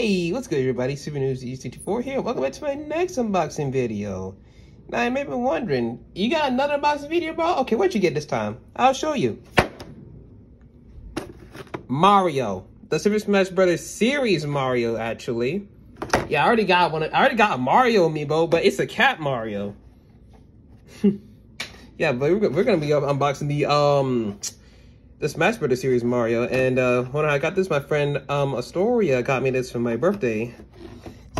Hey, what's good everybody? Super Nuzigi 64 here. Welcome back to my next unboxing video. Now you may be wondering, you got another unboxing video, bro? Okay, what'd you get this time? I'll show you. Mario. The Super Smash Brothers series Mario, actually. Yeah, I already got one. I already got a Mario amiibo, but it's a cat Mario. yeah, but we're, we're gonna be unboxing the um the Smash Brothers series Mario. And uh, when I got this, my friend um, Astoria got me this for my birthday.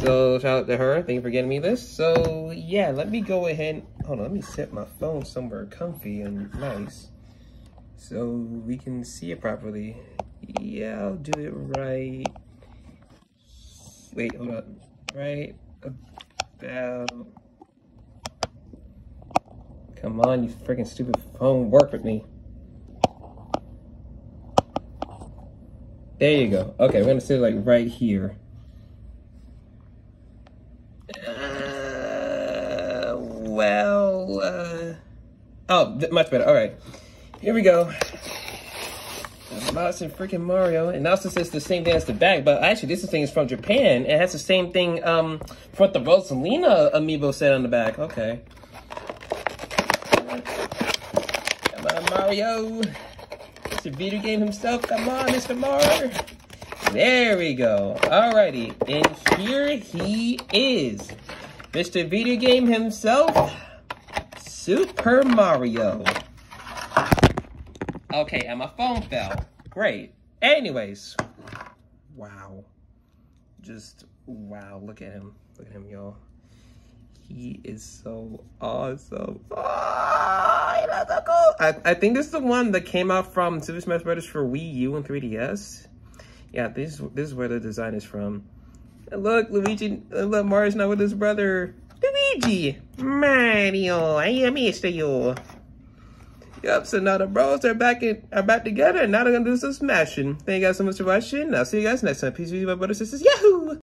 So shout out to her. Thank you for getting me this. So yeah, let me go ahead. Hold on, let me set my phone somewhere comfy and nice. So we can see it properly. Yeah, I'll do it right. Wait, hold up. Right about... Come on, you freaking stupid phone. Work with me. There you go. Okay, we're gonna sit like right here. Uh, well, uh, oh, much better. All right, here we go. And freaking Mario. And also says the same thing as the back, but actually this thing is from Japan. It has the same thing um, for what the Rosalina amiibo said on the back. Okay. Come on, Mario. Mr. Video Game himself. Come on, Mr. Mar. There we go. Alrighty. And here he is. Mr. Video Game himself. Super Mario. Okay, and my phone fell. Great. Anyways. Wow. Just, wow. Look at him. Look at him, y'all. He is so awesome. Oh, so cool. I, I think this is the one that came out from Super Smash Bros. for Wii U and 3DS. Yeah, this, this is where the design is from. And look, Luigi, look, Mario's now with his brother. Luigi! Mario, I missed you. Yep, so now the bros are back in, are back together and now they're gonna do some smashing. Thank you guys so much for watching. I'll see you guys next time. Peace, be my brothers and sisters. Yahoo!